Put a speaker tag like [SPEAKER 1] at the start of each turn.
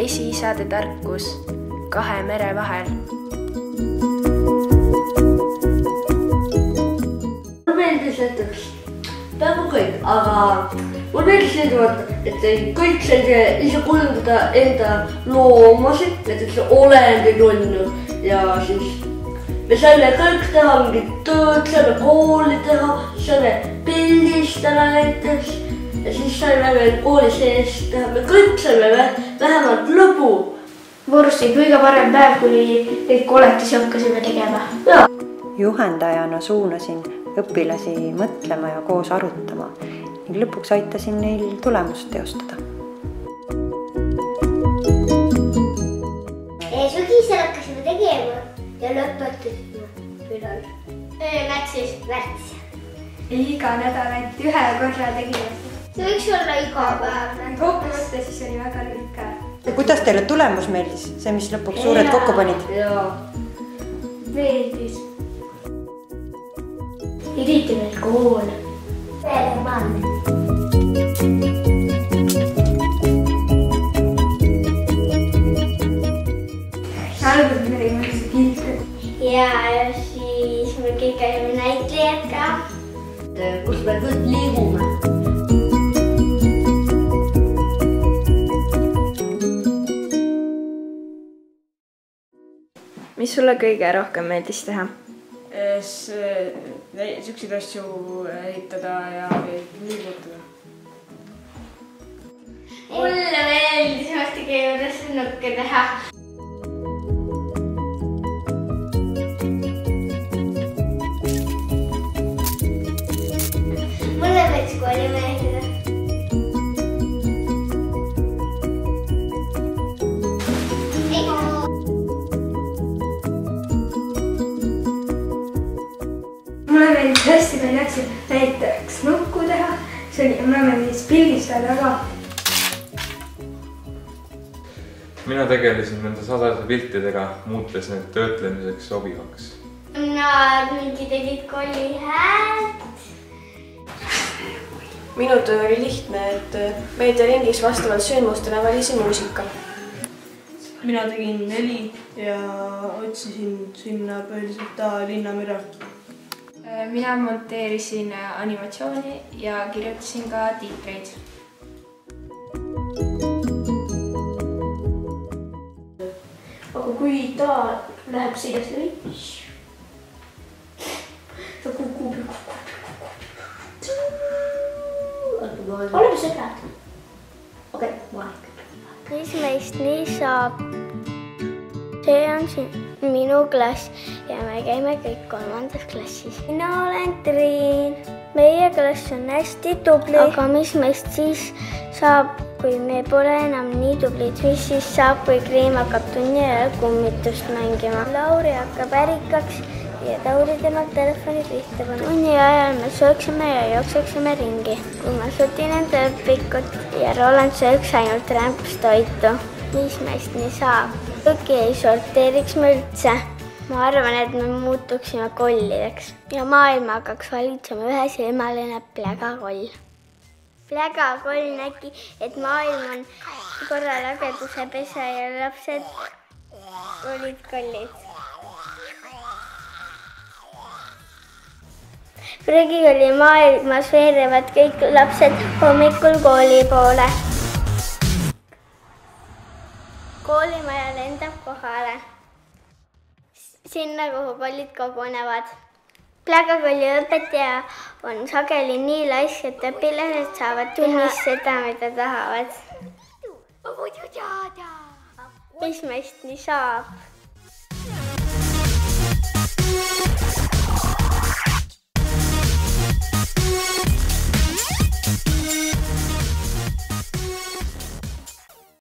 [SPEAKER 1] eakate tarkus kahe mere vahel.
[SPEAKER 2] mulle meeldis näiteks peaaegu kõik, aga mulle meeldis vaata, et kõik selline ise kujundada enda loomasid, näiteks olendid on ju ja siis me saime kõik teha mingit tööd, saime kooli teha, saime pildistada näiteks ja siis saime veel kooli sees teha, me kõik saime vähemalt lõbu.
[SPEAKER 3] vorsti kõige parem päev, kui kõik koletusi hakkasime tegema.
[SPEAKER 4] juhendajana suunasin õpilasi mõtlema ja koos arutama ning lõpuks aitasin neil tulemust teostada.
[SPEAKER 5] sügisel hakkasime tegema ja lõpetasime millal? märtsis, märts.
[SPEAKER 3] iga nädal ainult ühe korra tegime.
[SPEAKER 5] See võiks olla iga päev.
[SPEAKER 3] kokkuvõttes siis oli väga lühike.
[SPEAKER 4] kuidas teile tulemus meeldis, see, mis lõpuks suured kokku panid?
[SPEAKER 3] meeldis. eriti veel kool. pilte.
[SPEAKER 5] ja, ja siis me kõik olime näitlejad ka.
[SPEAKER 2] kus me kõik liigume.
[SPEAKER 1] Mis sulle kõige rohkem meeldis teha?
[SPEAKER 6] siukseid asju ehitada ja liigutada.
[SPEAKER 5] mulle meeldis maastike juures nukke teha.
[SPEAKER 3] Asju, näiteks nukku teha, see oli, mulle meeldis pildistada ka.
[SPEAKER 7] mina tegelesin nende salajase piltidega, muutes need töötlemiseks sobivaks.
[SPEAKER 5] Nad mingi tegid kooli häält.
[SPEAKER 8] minu töö oli lihtne, et meediaringis vastavalt sündmustele valisin muusika.
[SPEAKER 6] mina tegin neli ja otsisin sinna põhiliselt linnamüra.
[SPEAKER 1] Mina monteerisin animatsiooni ja kirjutasin ka tiitreid.
[SPEAKER 3] aga kui ta läheb seljast läbi, ta kukub ja kukub ja kukub. oleme sõbrad. okei okay,, Monika.
[SPEAKER 5] mis meist nii saab? See on siin minu klass ja me käime kõik kolmandas klassis. mina olen Triin. meie klass on hästi tubli. aga mis meist siis saab, kui me pole enam nii tublid, mis siis saab, kui Kriim hakkab tunni ajal kummitust mängima? Lauri hakkab ärikaks ja Tauri temalt telefoni pihta paneb. tunni ajal me sööksime ja jookseksime ringi. kui ma sutin enda õpikut ja Roland sööks ainult rämpstoitu, mis meist nii saab? Kuigi ei sorteeriks me üldse. ma arvan, et me muutuksime kollideks ja maailma hakkaks valitsema ühesilmaline plägakoll. plägakoll nägi, et maailm on korra lagedusepesa ja lapsed olid kollid. prügikolli maailmas veerevad kõik lapsed hommikul kooli poole kohale. sinna, kuhu kollid kogunevad. plägakolli õpetaja on sageli nii laisk, et õpilased saavad tunnis seda, mida tahavad. mis meist nii saab?